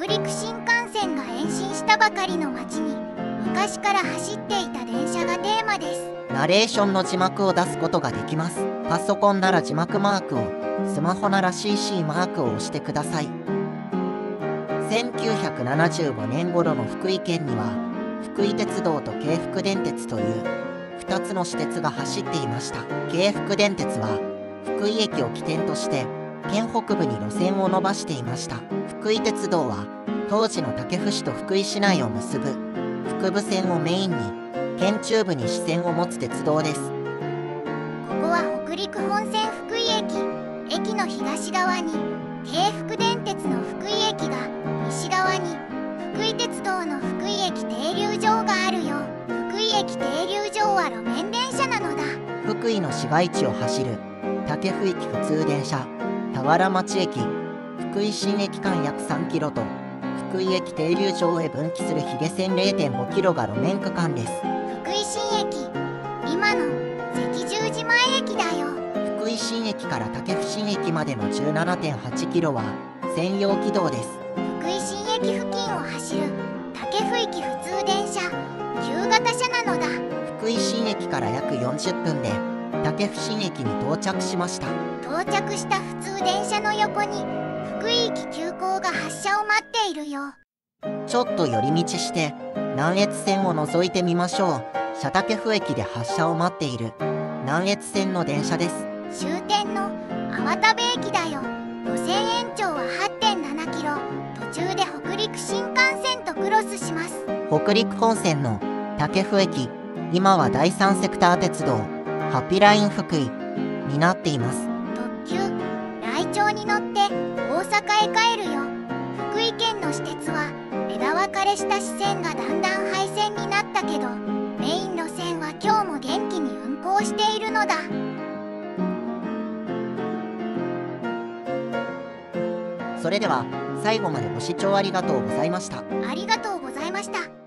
北陸新幹線が延伸したばかりの町に昔から走っていた電車がテーマです。ナレーションの字幕を出すことができます。パソコンなら字幕マークをスマホなら CC マークを押してください。1975年頃の福井県には福井鉄道と京福電鉄という2つの私鉄が走っていました。京福電鉄は福井駅を起点として県北部に路線を伸ばしていました。福井鉄道は当時の武府市と福井市内を結ぶ福部線をメインに県中部に支線を持つ鉄道です。ここは北陸本線福井駅。駅の東側に京福電鉄の福井駅が西側に福井鉄道の福井駅停留場があるよ。福井駅停留場は路面電車なのだ。福井の市街地を走る武府駅普通電車田原町駅福井新駅間約3キロと福井駅停留場へ分岐する比下線0.5キロが路面区間です。福井新駅今の赤十字前駅だよ。福井新駅から武府新駅までの17.8キロは専用軌道です。福井新駅付近を走る武府駅普通電車旧型車なのだ。福井新駅から約40分で武府新駅に到着しました。到着した普通電車の横に福井駅急行が発車を待っているよ。ちょっと寄り道して南越線を覗いてみましょう。社武府駅で発車を待っている。南越線の電車です。終点の粟田部駅だよ。路線延長は8.7キロ。途中で北陸新幹線とクロスします。北陸本線の武府駅。今は第三セクター鉄道。ハピライン福井。になっています来庁に乗って大阪へ帰るよ。福井県の私鉄は枝分かれした支線がだんだん廃線になったけどメイン路線は今日も元気に運行しているのだ。それでは最後までご視聴ありがとうございました。ありがとうございました